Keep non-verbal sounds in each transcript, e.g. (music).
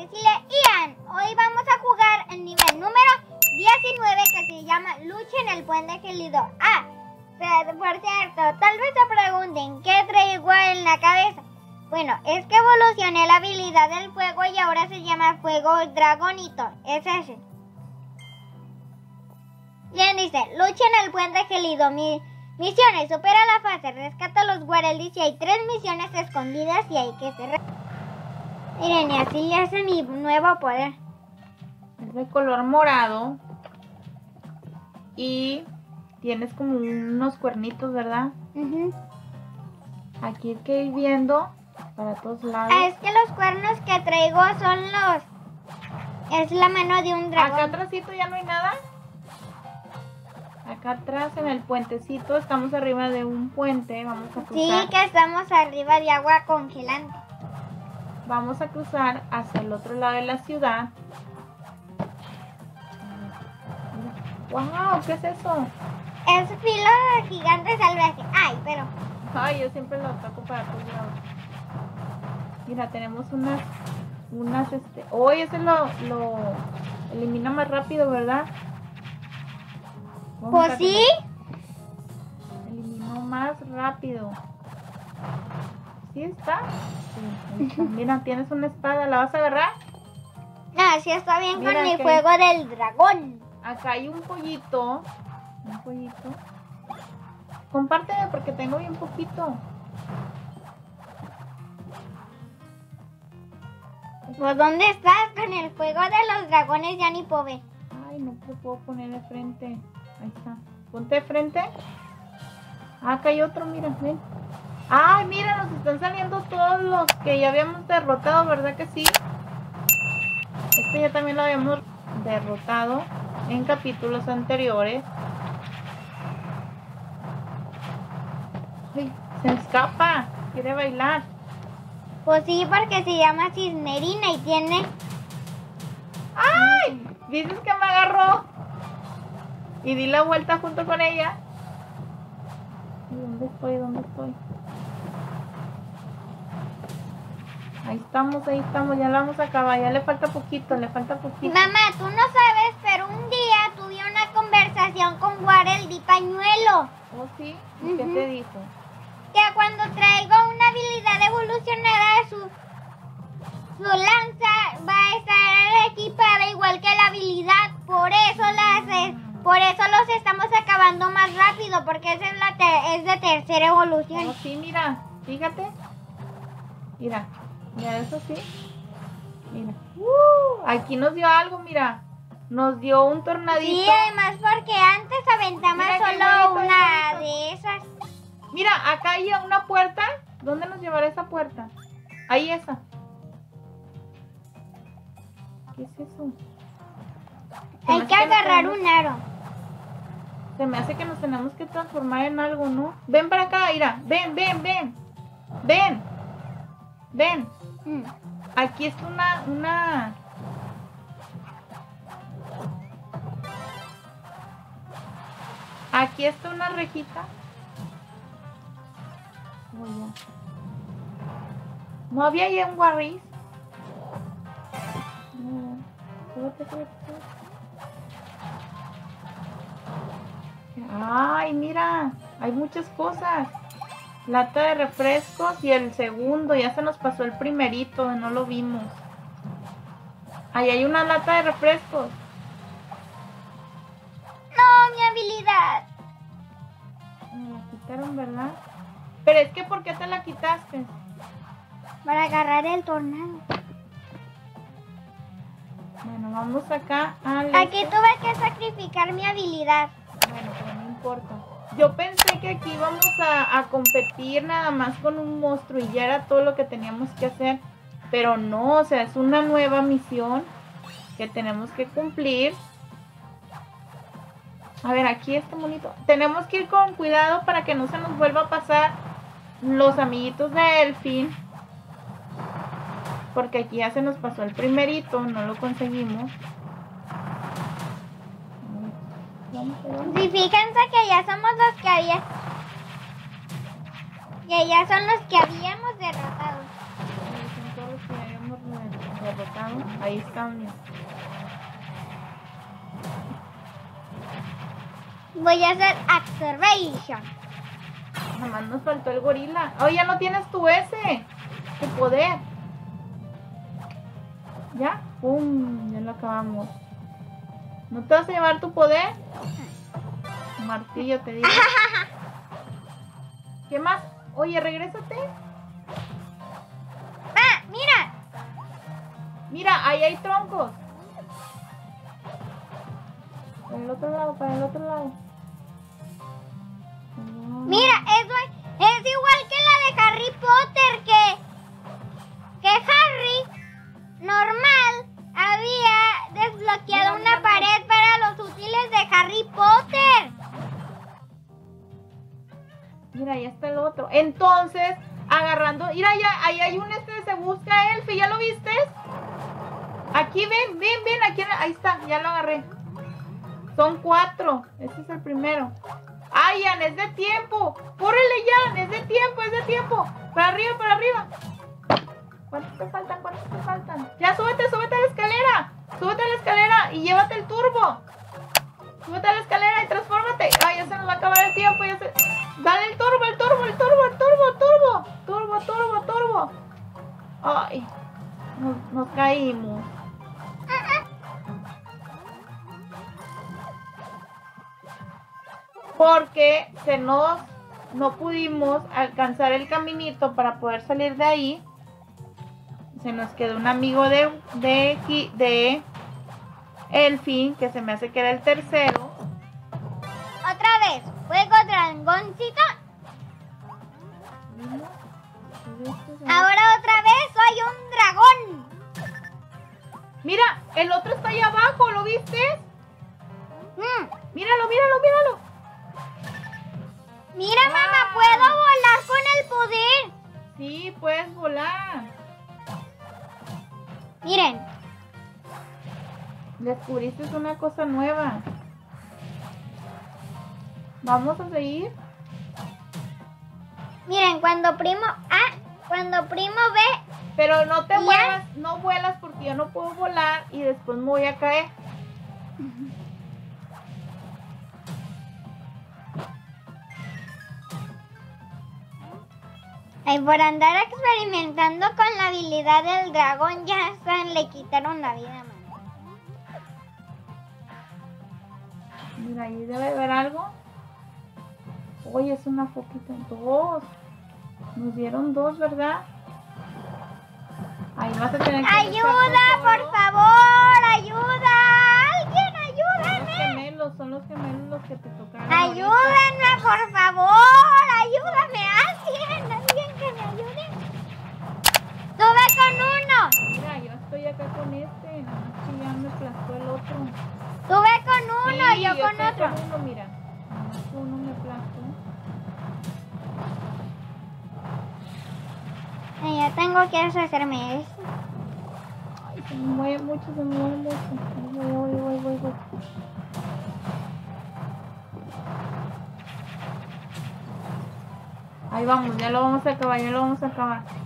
Cecilia Ian. Hoy vamos a jugar el nivel número 19 que se llama Lucha en el Puente Gelido. Ah, por cierto, tal vez se pregunten qué traigo en la cabeza. Bueno, es que evolucioné la habilidad del fuego y ahora se llama Fuego Dragonito. Es ese. Bien, dice, lucha en el puente gelido. Mi, misiones, supera la fase, rescata a los Warel. Dice, hay tres misiones escondidas y hay que cerrar. Miren, y así le hace mi nuevo poder. Es de color morado. Y tienes como unos cuernitos, ¿verdad? Ujú. Aquí hay que ir viendo para todos lados. Ah, es que los cuernos que traigo son los... Es la mano de un Acá dragón. atrásito ya no hay nada. Acá atrás en el puentecito estamos arriba de un puente. Vamos a Sí, cruzar. que estamos arriba de agua congelante. Vamos a cruzar hacia el otro lado de la ciudad. ¡Wow! ¿Qué es eso? Es filo de gigante salvaje. Ay, pero... Ay, yo siempre lo toco para todos lados. Mira, tenemos unas, unas, este, oh, ese lo, lo elimina más rápido, ¿verdad? Vamos Pues sí. Eliminó más rápido. ¿Sí está? Sí, está. Mira, tienes una espada, ¿la vas a agarrar? No, sí está bien Mira con mi que- fuego del dragón. Acá hay un pollito. Un pollito. Compárteme porque tengo bien poquito. Pues ¿dónde estás? Con el fuego de los dragones ya ni puedo ver. Ay, no te puedo poner de frente. Ahí está. Ponte de frente. Ah, acá hay otro, mira, ven. Ay, mira, nos están saliendo todos los que ya habíamos derrotado, ¿verdad que sí? Este ya también lo habíamos derrotado en capítulos anteriores. Ay, se escapa. Quiere bailar. Pues sí, porque se llama Cisnerina y tiene... ¡Ay! Dices que me agarró. Y di la vuelta junto con ella. ¿Y ¿Dónde estoy? ¿Dónde estoy? Ahí estamos, ahí estamos. Ya la vamos a acabar. Ya le falta poquito, le falta poquito. Mamá, tú no sabes, pero un día tuve una conversación con Warel di Pañuelo. ¿Oh, sí? ¿Y qué te dijo? Que cuando traigo una habilidad evolucionada, su, su lanza va a estar equipada igual que la habilidad. Por eso las... eh, por eso los estamos acabando más rápido, porque esa es, la te- es de tercera evolución. Oh, sí, mira. Fíjate. Mira. Mira, eso sí. Mira. Uh, aquí nos dio algo, mira. Nos dio un tornadito. Sí, además porque antes aventamos Mira solo bonito, una de esas. Mira, acá hay una puerta. ¿Dónde nos llevará esa puerta? Ahí esa. ¿Qué es eso? Se Hay que agarrar un aro. Se me hace que nos tenemos que transformar en algo, ¿no? Ven para acá, Ira. Ven, ven, ven. Ven. Ven. Mm. Aquí está una, una. Aquí está una rejita. Oh, ya. ¿No había ahí un guarriz? No. Ay, mira, hay muchas cosas. Lata de refrescos y el segundo, ya se nos pasó el primerito, no lo vimos. Ahí hay una lata de refrescos. No, mi habilidad. Me la quitaron, ¿verdad? Pero es que, ¿por qué te la quitaste? Para agarrar el tornado. Bueno, vamos acá al... Aquí tuve que sacrificar mi habilidad. Bueno, pero no importa. Yo pensé que aquí íbamos a, competir nada más con un monstruo y ya era todo lo que teníamos que hacer. Pero no, o sea, es una nueva misión que tenemos que cumplir. A ver, aquí está bonito. Tenemos que ir con cuidado para que no se nos vuelva a pasar los amiguitos de Elfin. Porque aquí ya se nos pasó el primerito, no lo conseguimos. Si fíjense que ya somos los que había. Que ya son los que habíamos derrotado. Son todos los que habíamos derrotado. Ahí está, mira. Voy a hacer observation. Nomás nos faltó el gorila. Oh, ya no tienes tu ese. Tu poder. ¿Ya? ¡Pum! Ya lo acabamos. ¿No te vas a llevar tu poder? Martillo, te digo. ¿Qué más? Oye, regrésate. Ah, mira. Mira, ahí hay troncos. Para el otro lado, para el otro lado. Mira, eso es, es igual que la de Harry Potter, que, que Entonces, agarrando. Mira, ya, ahí hay un este se busca Elfi. ¿Ya lo viste? Aquí ven, ven, ven. Aquí, ahí está, ya lo agarré. Son cuatro. Este es el primero. ¡Ay, Ian, es de tiempo! ¡Córrele, Ian! ¡Es de tiempo, es de tiempo! ¡Para arriba, para arriba! ¿Cuántos te faltan? ¿Cuántos te faltan? Ya, súbete, súbete a la escalera. Súbete a la escalera y llévate el turbo. Súbete a la escalera y transfórmate. Ay, ya se nos va a acabar el tiempo. Ya se... Dale el turbo, el turbo, el turbo, el turbo, turbo. Turbo, turbo, turbo. Ay, nos, caímos. Porque se nos no pudimos alcanzar el caminito para poder salir de ahí. Se nos quedó un amigo de, de, de Elfin, que se me hace que era el tercero. Otra vez, juego dragoncito. Ahora otra vez soy un dragón. Mira, el otro está ahí abajo, ¿lo viste? Mm, Míralo, míralo, míralo. Mira, mamá, Wow. puedo volar con el poder. Sí, puedes volar. Miren, Descubriste una cosa nueva. Vamos a seguir. miren, cuando primo, ah, cuando primo ve, Pero no te vuelas, no vuelas porque yo no puedo volar y después me voy a caer. ay, por andar experimentando con la habilidad del dragón, ya hasta le quitaron la vida, Mira, ahí debe haber algo. Oye, es una foquita. Dos. Nos dieron dos, ¿verdad? Ahí vas a tener que ¡Ayuda, por todo. favor! ¡Ayuda! ¡Alguien, Son los ayúdame! gemelos, son los gemelos los que te tocaron. ahorita. ¡Ayúdenme, por favor! ¡Ayúdame! ¡Alguien! ¡Alguien que me ayude! ¡Sube con uno! Mira, yo estoy acá con este. Nada más que ya me aplastó el otro. Sí, yo, con otro. Uno, mira. Uno me aplastó. Ay, ya tengo que hacerme esto. Ay, se me mueve mucho, se mueve mucho. Voy, voy, voy, voy, voy. Ahí vamos, ya lo vamos a acabar, ya lo vamos a acabar.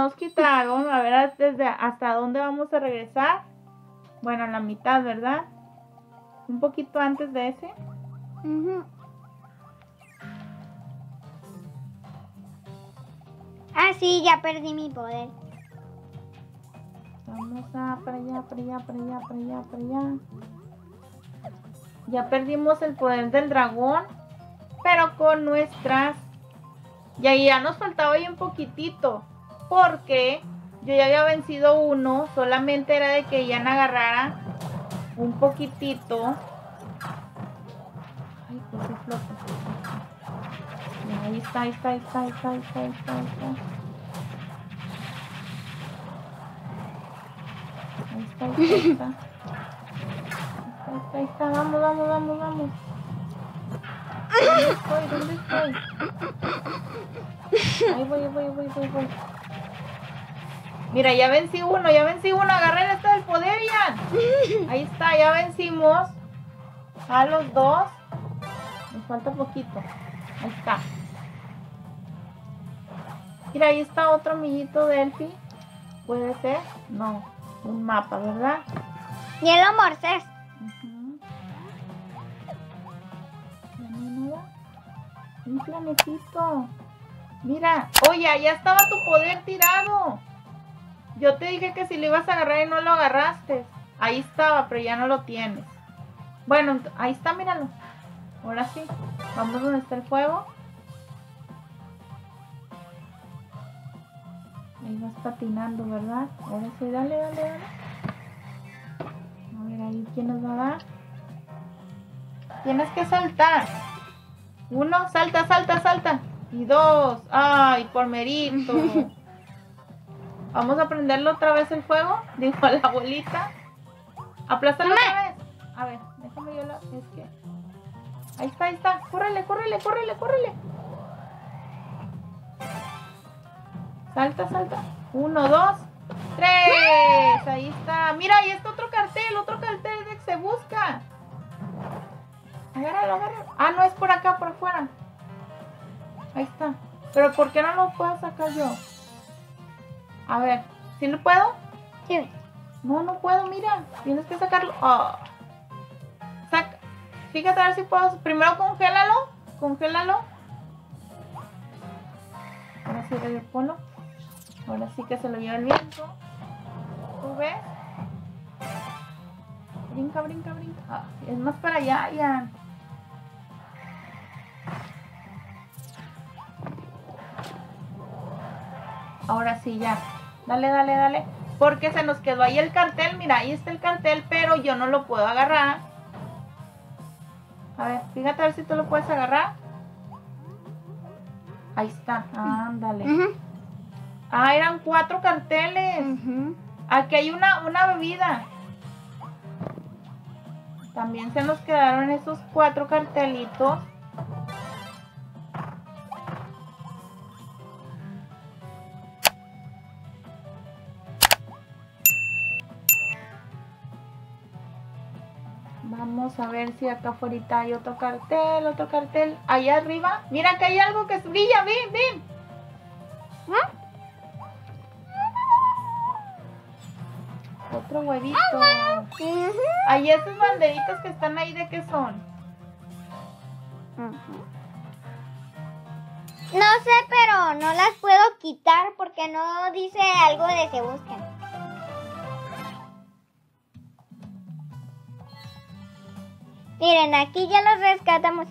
Nos quitaron, a ver desde hasta dónde vamos a regresar. Bueno, la mitad, ¿verdad? Un poquito antes de ese. Ah, sí, ya perdí mi poder. Vamos a para allá, para allá, para allá, para allá, para allá. Ya perdimos el poder del dragón, pero con nuestras... Y ahí ya nos faltaba ahí un poquitito, porque yo ya había vencido uno, solamente era de que Ian agarrara un poquitito. Ay, pues sí flota. Ahí está, ahí está, ahí está, ahí está, ahí está, ahí está, ahí está. Ahí está, ahí está, ahí está. Ahí ahí vamos, vamos, vamos, vamos. ¿Dónde estoy? ¿Dónde estoy? Ahí voy, ahí voy, ahí voy, voy, voy. Mira, ya vencí uno, ya vencí uno, agarré esta del poder, Ian. (laughs) Ahí está, ya vencimos a los dos. falta poquito. Ahí está. Mira, ahí está otro amiguito de Elfi. ¿Puede ser? No. Un mapa, ¿verdad? Hielo Morses. Ya. Un planetito. Mira, oye, ya estaba tu poder tirado. Yo te dije que si lo ibas a agarrar y no lo agarraste. Ahí estaba, pero ya no lo tienes. Bueno, ahí está, míralo. Ahora sí. Vamos donde está el fuego. Ahí vas patinando, ¿verdad? Ahora sí, dale, dale, dale. A ver, ahí, ¿quién nos va a dar? Tienes que saltar. Uno, salta, salta, salta. Y dos, ay, por merito. (laughs) Vamos a prenderlo otra vez el fuego, (laughs) dijo la abuelita. Aplástalo otra vez. A ver, déjame yo la. Es que. Ahí está, ahí está. Córrele, córrele, córrele, córrele. Salta, salta. Uno, dos, tres. Ahí está. Mira, ahí está otro cartel, otro cartel de que se busca. Agárralo, agárralo. Ah, no, es por acá, por afuera. Ahí está. Pero ¿por qué no lo puedo sacar yo? A ver, ¿sí lo puedo? Sí. No, no puedo, mira. Tienes que sacarlo. Ah. Saca. Fíjate a ver si puedo. Primero congélalo. Congélalo. Ahora sí, le ponlo. Ahora sí que se lo lleva el viento. ¿Tú ves? Brinca, brinca, brinca. Ah, es más para allá, ya. Ahora sí, ya. Dale, dale, dale. Porque se nos quedó ahí el cartel. Mira, ahí está el cartel, pero yo no lo puedo agarrar. A ver, fíjate a ver si tú lo puedes agarrar. Ahí está. Ándale. Ah, eran cuatro carteles. Aquí hay una, una bebida. También se nos quedaron esos cuatro cartelitos. Vamos a ver si acá afuera hay otro cartel, otro cartel. Allá arriba. Mira que hay algo que brilla. Ven, ven. ¿Ah? Otro huevito. Ahí esas banderitas que están ahí, ¿de qué son? No sé, pero no las puedo quitar porque no dice algo de se buscan. Miren, aquí ya los rescatamos.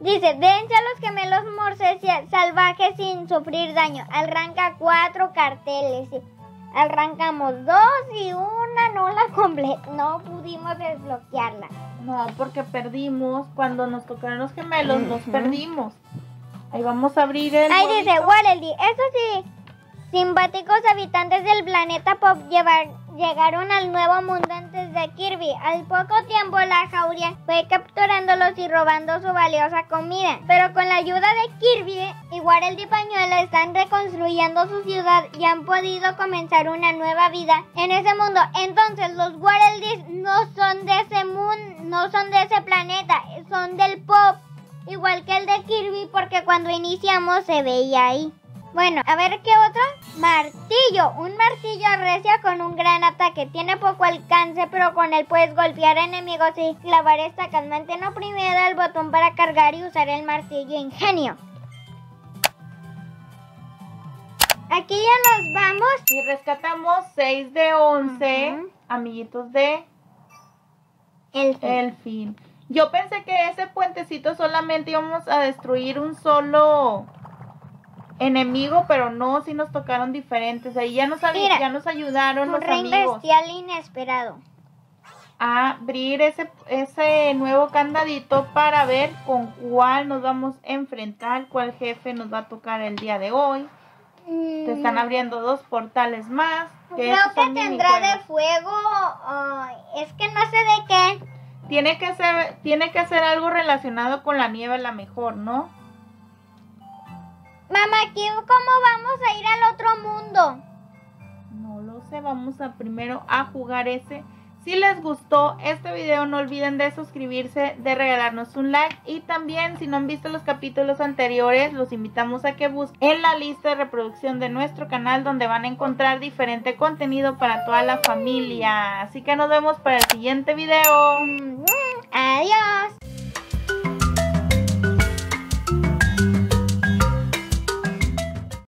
Dice, dense a los gemelos morses salvajes sin sufrir daño. Arranca cuatro carteles. sí. Arrancamos dos y una no la comple- no pudimos desbloquearla. No, porque perdimos. Cuando nos tocaron los gemelos, Ujú. perdimos. Ahí vamos a abrir el. Ahí dice. Wareldy, eso sí, simpáticos habitantes del planeta Pop llevar- llegaron al nuevo mundo antes de Kirby. Al poco tiempo la jauría fue capturándolos y robando su valiosa comida. Pero con la ayuda de Kirby y Wareldy Pañuelo están reconstruyendo su ciudad y han podido comenzar una nueva vida en ese mundo. Entonces los Wareldys no son de ese mundo, no son de ese planeta, son del Pop. Igual que el de Kirby porque cuando iniciamos se veía ahí. Bueno, a ver qué otro. Martillo. Un martillo recio con un gran ataque. Tiene poco alcance, pero con él puedes golpear enemigos y clavar estacas. Mantén oprimido el botón para cargar y usar el martillo. Ingenio. Aquí ya nos vamos. Y rescatamos 6 de 11 Ujú. amiguitos de El El fin. Yo pensé que ese puentecito solamente íbamos a destruir un solo enemigo, pero no, sí nos tocaron diferentes. Ahí ya nos, Mira, ya nos ayudaron un los rey amigos bestial inesperado. a abrir ese, ese nuevo candadito para ver con cuál nos vamos a enfrentar, cuál jefe nos va a tocar el día de hoy. Te están abriendo dos portales más. que Creo que tendrá de fuego. es que no sé de qué. Tiene que ser, tiene que ser algo relacionado con la nieve a la mejor, ¿no? Mamá, cómo vamos a ir al otro mundo. No lo sé, vamos a primero a jugar ese. Si les gustó este video no olviden de suscribirse, de regalarnos un like y también si no han visto los capítulos anteriores los invitamos a que busquen en la lista de reproducción de nuestro canal donde van a encontrar diferente contenido para toda la familia. Así que nos vemos para el siguiente video. Adiós.